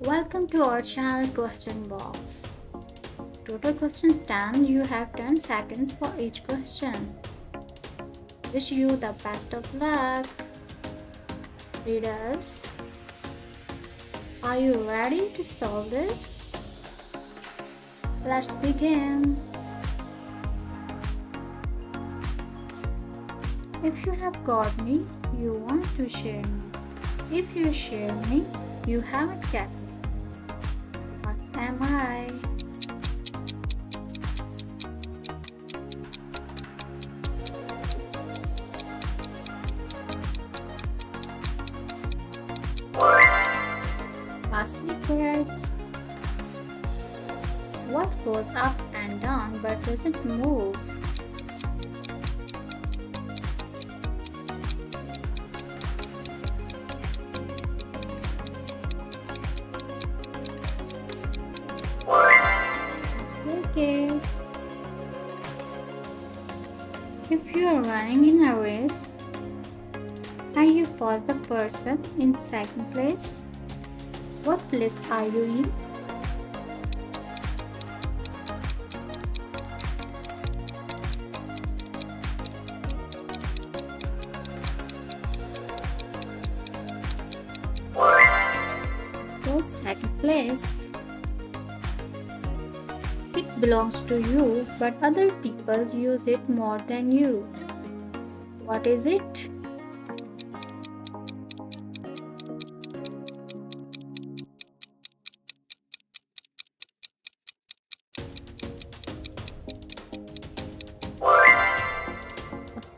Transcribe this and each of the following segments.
Welcome to our channel question box. Total questions done. You have 10 seconds for each question. Wish you the best of luck. Readers, are you ready to solve this? Let's begin. If you have got me, you want to share me. If you share me, you haven't got me. Am I? A secret. What goes up and down but doesn't move? Staircase. If you are running in a race and you fall the person in second place, what place are you in? Second place. It belongs to you, but other people use it more than you. What is it?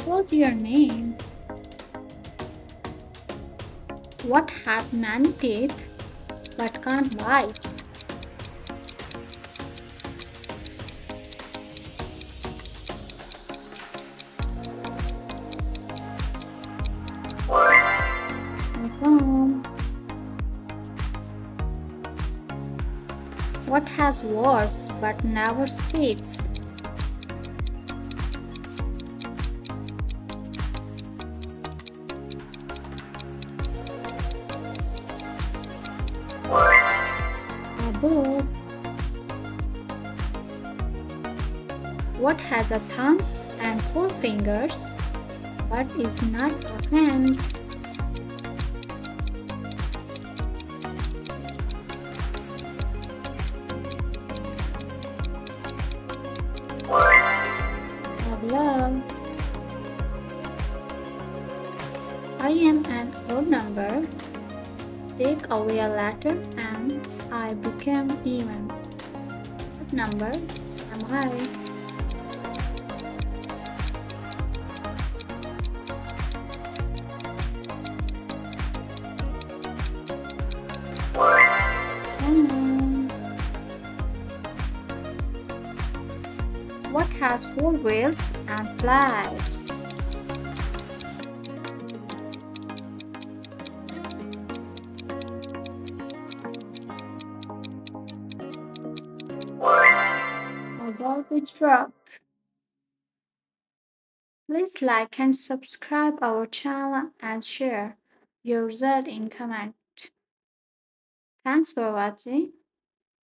What's your name? What has many teeth but can't bite? What has words but never speaks? A book. What has a thumb and four fingers but is not a hand? I am an odd number. Take away a letter and I became even. What number am I? What has four wheels and flies? Garbage truck. Please like and subscribe our channel and share your result in comment. Thanks for watching.